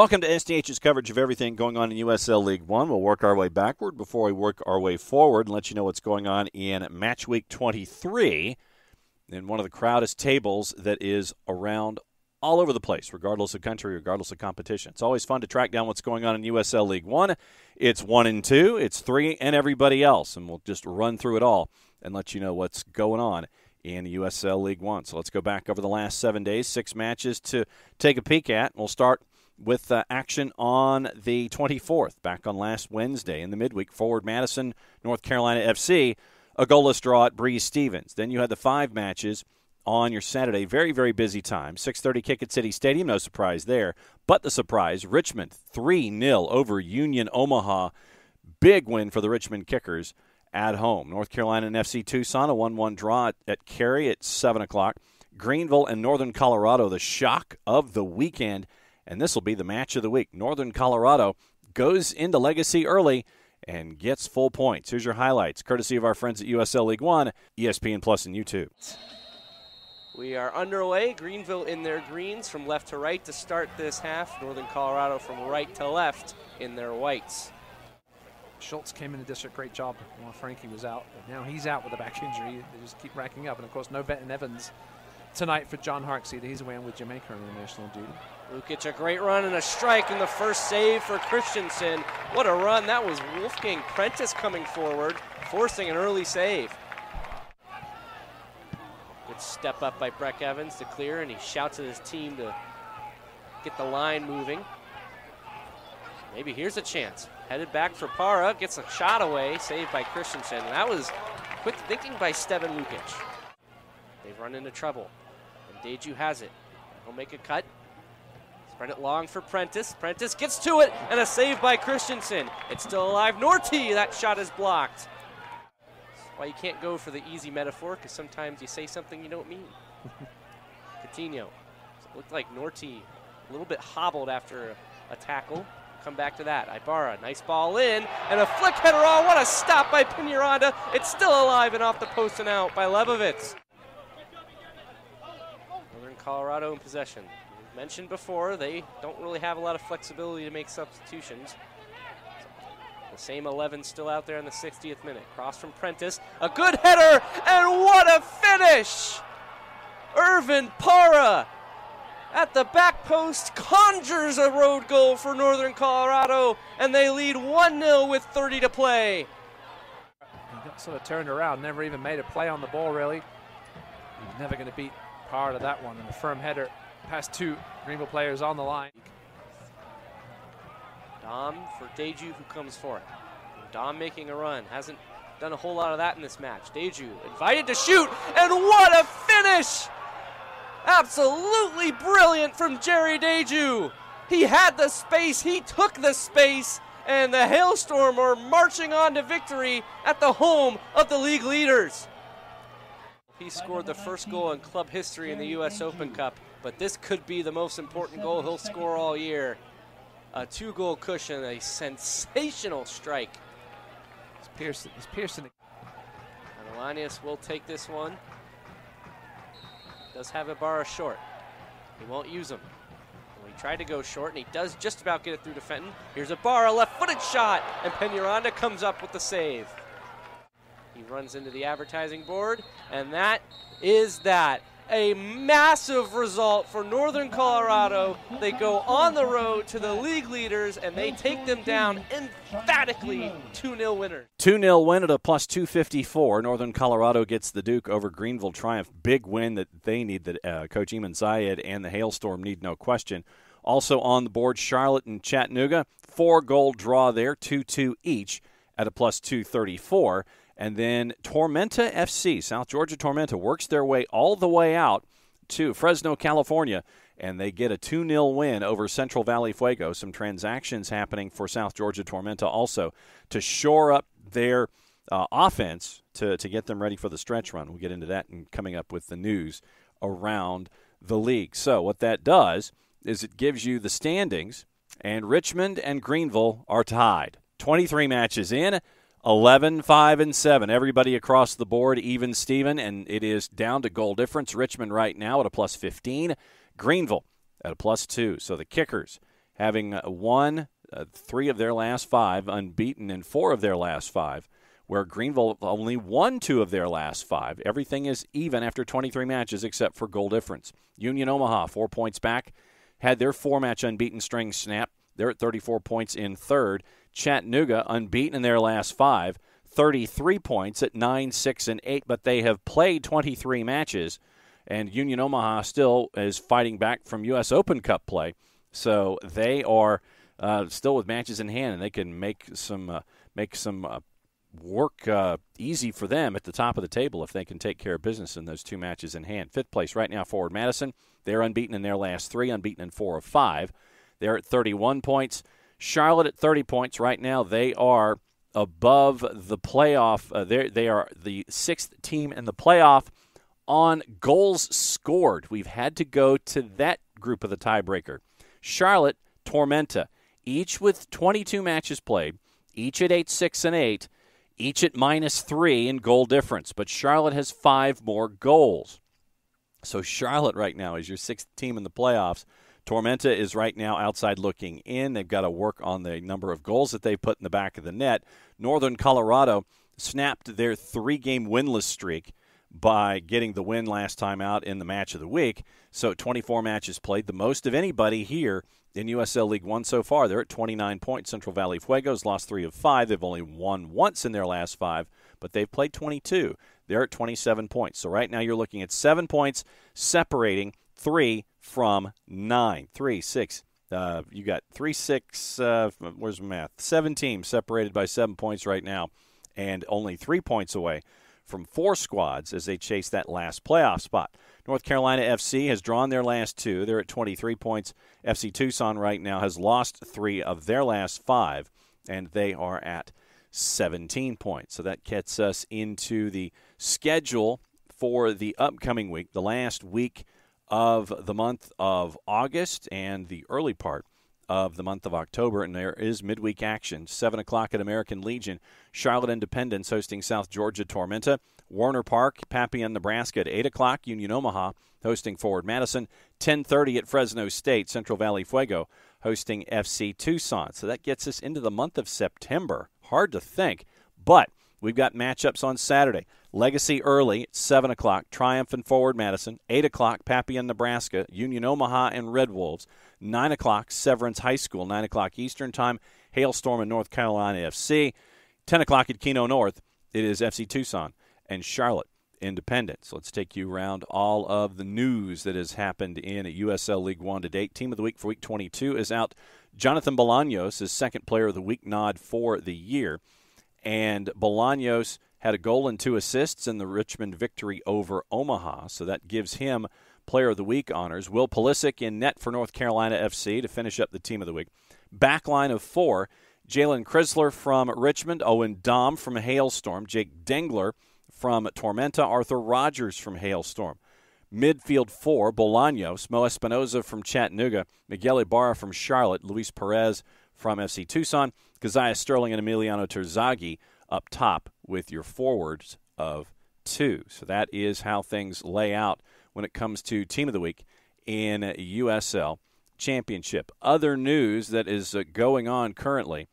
Welcome to SDH's coverage of everything going on in USL League One. We'll work our way backward before we work our way forward and let you know what's going on in Match Week 23 in one of the crowdest tables that is around all over the place, regardless of country, regardless of competition. It's always fun to track down what's going on in USL League One. It's one and two, it's three, and everybody else, and we'll just run through it all and let you know what's going on in USL League One. So let's go back over the last seven days, six matches to take a peek at. We'll start with uh, action on the 24th, back on last Wednesday in the midweek. Forward Madison, North Carolina FC, a goalless draw at Breese Stevens. Then you had the five matches on your Saturday. Very, very busy time. 6.30 kick at City Stadium. No surprise there. But the surprise, Richmond 3-0 over Union Omaha. Big win for the Richmond Kickers at home. North Carolina and FC Tucson, a 1-1 draw at Cary at 7 o'clock. Greenville and Northern Colorado, the shock of the weekend – and this will be the match of the week. Northern Colorado goes into Legacy early and gets full points. Here's your highlights, courtesy of our friends at USL League One, ESPN Plus, and YouTube. We are underway. Greenville in their greens from left to right to start this half. Northern Colorado from right to left in their whites. Schultz came in the district, great job while Frankie was out. But now he's out with a back injury. They just keep racking up. And of course, no Benton Evans tonight for John Harkes either. He's away with Jamaica on international duty. Lukic a great run and a strike in the first save for Christensen. What a run. That was Wolfgang Prentice coming forward, forcing an early save. Good step up by Breck Evans to clear, and he shouts at his team to get the line moving. Maybe here's a chance. Headed back for Parra, gets a shot away, saved by Christensen. That was quick thinking by Steven Lukic. They've run into trouble, and Deju has it. He'll make a cut, Spread it long for Prentice. Prentice gets to it, and a save by Christensen. It's still alive. Norty, that shot is blocked. That's why you can't go for the easy metaphor, because sometimes you say something you don't mean. Coutinho. It looked like Norty a little bit hobbled after a, a tackle. Come back to that. Ibarra, nice ball in, and a flick header on. What a stop by Peñaranda. It's still alive and off the post and out by Levovitz. Colorado in possession mentioned before, they don't really have a lot of flexibility to make substitutions. The same 11 still out there in the 60th minute. Cross from Prentice. A good header, and what a finish! Irvin Parra at the back post conjures a road goal for Northern Colorado, and they lead 1 0 with 30 to play. He got sort of turned around, never even made a play on the ball, really. He's never going to beat Parra to that one, and a firm header past two Greenville players on the line. Dom for Deju who comes for it. Dom making a run. Hasn't done a whole lot of that in this match. Deju invited to shoot, and what a finish! Absolutely brilliant from Jerry Deju. He had the space, he took the space, and the Hailstorm are marching on to victory at the home of the league leaders. He scored the first goal in club history in the U.S. Open Cup but this could be the most important goal he'll score all year. A two goal cushion, a sensational strike. It's Pearson. It's Pearson. And Alanius will take this one. Does have a Ibarra short. He won't use him. Well, he tried to go short, and he does just about get it through to Fenton. Here's Ibarra, left-footed shot, and Peñaranda comes up with the save. He runs into the advertising board, and that is that a massive result for Northern Colorado. They go on the road to the league leaders and they take them down emphatically 2 0 winners. 2 0 win at a plus 254. Northern Colorado gets the Duke over Greenville Triumph. Big win that they need, that uh, Coach Eamon Zayed and the Hailstorm need no question. Also on the board, Charlotte and Chattanooga. Four goal draw there, 2 2 each at a plus 234. And then Tormenta FC, South Georgia Tormenta, works their way all the way out to Fresno, California, and they get a 2 0 win over Central Valley Fuego. Some transactions happening for South Georgia Tormenta also to shore up their uh, offense to, to get them ready for the stretch run. We'll get into that and coming up with the news around the league. So, what that does is it gives you the standings, and Richmond and Greenville are tied. 23 matches in. 11, 5, and 7. Everybody across the board, even Steven, and it is down to goal difference. Richmond right now at a plus 15. Greenville at a plus 2. So the Kickers having won uh, three of their last five, unbeaten in four of their last five, where Greenville only won two of their last five. Everything is even after 23 matches except for goal difference. Union Omaha, four points back, had their four match unbeaten string snap. They're at 34 points in third. Chattanooga, unbeaten in their last five, 33 points at 9, 6, and 8, but they have played 23 matches. And Union Omaha still is fighting back from U.S. Open Cup play. So they are uh, still with matches in hand, and they can make some uh, make some uh, work uh, easy for them at the top of the table if they can take care of business in those two matches in hand. Fifth place right now, Forward Madison. They're unbeaten in their last three, unbeaten in four of five. They're at 31 points. Charlotte at 30 points right now. They are above the playoff. Uh, they are the sixth team in the playoff on goals scored. We've had to go to that group of the tiebreaker. Charlotte, Tormenta, each with 22 matches played, each at 8 6 and 8, each at minus 3 in goal difference. But Charlotte has five more goals. So Charlotte right now is your sixth team in the playoffs. Tormenta is right now outside looking in. They've got to work on the number of goals that they've put in the back of the net. Northern Colorado snapped their three game winless streak by getting the win last time out in the match of the week. So 24 matches played, the most of anybody here in USL League One so far. They're at 29 points. Central Valley Fuegos lost three of five. They've only won once in their last five, but they've played 22. They're at 27 points. So right now you're looking at seven points separating three from nine. Three, six. Uh, you got three, six. Uh, where's math? Seven teams separated by seven points right now, and only three points away from four squads as they chase that last playoff spot. North Carolina FC has drawn their last two. They're at 23 points. FC Tucson right now has lost three of their last five, and they are at 17 points. So that gets us into the schedule for the upcoming week, the last week of the month of August and the early part of the month of October, and there is midweek action. 7 o'clock at American Legion. Charlotte Independence hosting South Georgia Tormenta. Werner Park, Papillion, Nebraska at 8 o'clock. Union Omaha hosting Forward Madison. 10.30 at Fresno State. Central Valley Fuego hosting FC Tucson. So that gets us into the month of September. Hard to think, but we've got matchups on Saturday. Legacy early at 7 o'clock, Triumph and Forward Madison. 8 o'clock, Papillion, Nebraska. Union Omaha and Red Wolves. 9 o'clock, Severance High School. 9 o'clock Eastern Time, Hailstorm and North Carolina FC. 10 o'clock at Kino North, it is FC Tucson and Charlotte Independence. Let's take you around all of the news that has happened in USL League One to date. Team of the week for Week 22 is out. Jonathan Bolaños is second player of the week nod for the year. And Bolaños had a goal and two assists in the Richmond victory over Omaha, so that gives him Player of the Week honors. Will Pulisic in net for North Carolina FC to finish up the Team of the Week. Backline of four: Jalen Chrysler from Richmond, Owen Dom from Hailstorm, Jake Dengler from Tormenta, Arthur Rogers from Hailstorm. Midfield four: Bolaños, Mo Espinoza from Chattanooga, Miguel Ibarra from Charlotte, Luis Perez from FC Tucson, Keziah Sterling and Emiliano Terzaghi up top with your forwards of two. So that is how things lay out when it comes to Team of the Week in USL Championship. Other news that is uh, going on currently.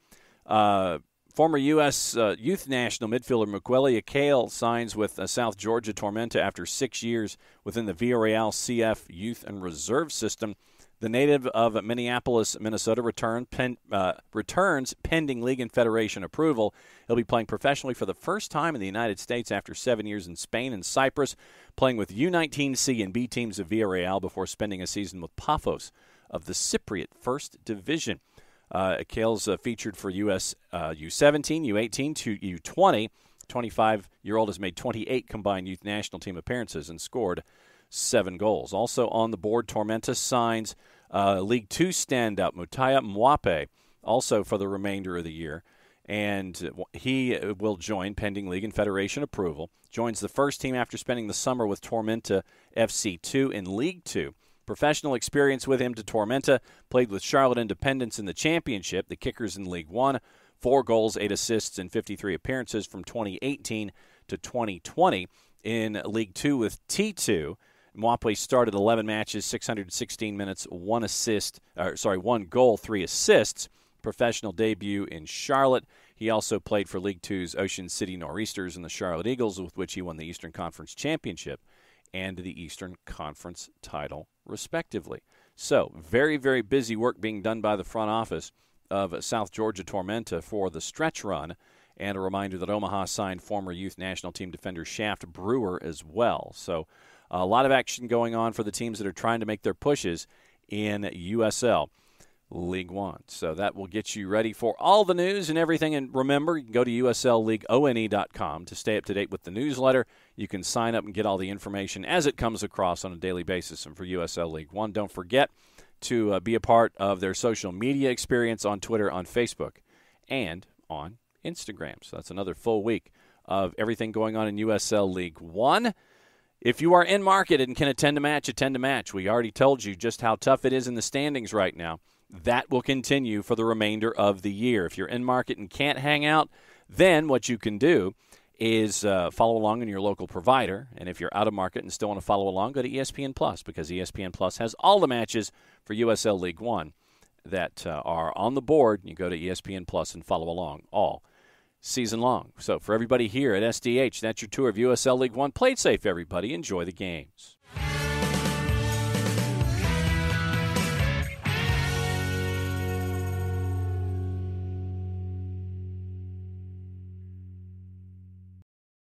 Uh, former U.S. Uh, youth national midfielder Mukwelle Akale signs with uh, South Georgia Tormenta after six years within the Villarreal CF youth and reserve system. The native of Minneapolis, Minnesota, pen, uh, returns pending league and federation approval. He'll be playing professionally for the first time in the United States after seven years in Spain and Cyprus, playing with U19C and B teams of Villarreal before spending a season with Paphos of the Cypriot First Division. Uh, Kale's uh, featured for US uh, U17, U18 to U20. 25 year old has made 28 combined youth national team appearances and scored seven goals. Also on the board, Tormenta signs uh, League Two standout Mutaya Mwape, also for the remainder of the year. And he will join pending league and federation approval. Joins the first team after spending the summer with Tormenta FC2 in League Two. Professional experience with him to Tormenta. Played with Charlotte Independence in the championship, the Kickers in League One. Four goals, eight assists, and 53 appearances from 2018 to 2020 in League Two with T2 Mwape started 11 matches, 616 minutes, one assist, or sorry, one goal, three assists. Professional debut in Charlotte. He also played for League Two's Ocean City Nor'easters and the Charlotte Eagles, with which he won the Eastern Conference Championship and the Eastern Conference title, respectively. So, very, very busy work being done by the front office of South Georgia Tormenta for the stretch run. And a reminder that Omaha signed former youth national team defender Shaft Brewer as well. So, a lot of action going on for the teams that are trying to make their pushes in USL League One. So that will get you ready for all the news and everything. And remember, you can go to USLLeagueONE.com to stay up to date with the newsletter. You can sign up and get all the information as it comes across on a daily basis. And for USL League One, don't forget to uh, be a part of their social media experience on Twitter, on Facebook, and on Instagram. So that's another full week of everything going on in USL League One. If you are in market and can attend a match, attend a match. We already told you just how tough it is in the standings right now. That will continue for the remainder of the year. If you're in market and can't hang out, then what you can do is uh, follow along in your local provider. And if you're out of market and still want to follow along, go to ESPN Plus because ESPN Plus has all the matches for USL League One that uh, are on the board. You go to ESPN Plus and follow along all season long. So for everybody here at SDH, that's your tour of USL League One. Play safe, everybody. Enjoy the games.